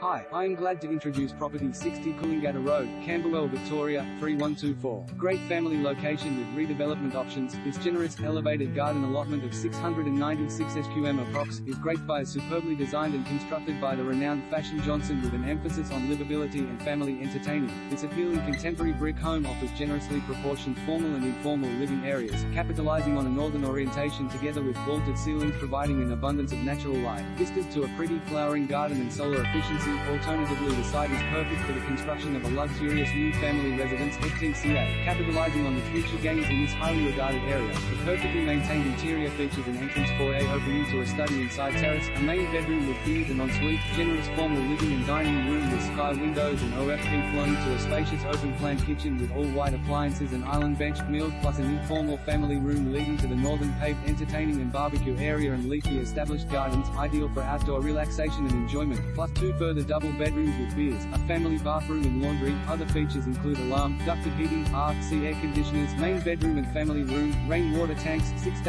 Hi, I am glad to introduce property 60 Cooloongatta Road, Camberwell, Victoria, 3124. Great family location with redevelopment options. This generous elevated garden allotment of 696 SQM approx is graced by a superbly designed and constructed by the renowned Fashion Johnson with an emphasis on livability and family entertaining. This appealing contemporary brick home offers generously proportioned formal and informal living areas, capitalizing on a northern orientation together with vaulted ceilings providing an abundance of natural light. Vistas to a pretty flowering garden and solar efficiency Alternatively, the site is perfect for the construction of a luxurious new family residence STCA, capitalizing on the future gains in this highly regarded area. The perfectly maintained interior features an entrance foyer opening to a study inside terrace, a main bedroom with views and ensuite, generous formal living and dining room with sky windows and OFP flowing to a spacious open-plan kitchen with all-white appliances and island bench meals plus an informal family room leading to the northern paved entertaining and barbecue area and leafy established gardens, ideal for outdoor relaxation and enjoyment, plus two further the double bedrooms with beers, a family bathroom and laundry. Other features include alarm, ducted heating, RC air conditioners, main bedroom and family room, rainwater tanks, 6,000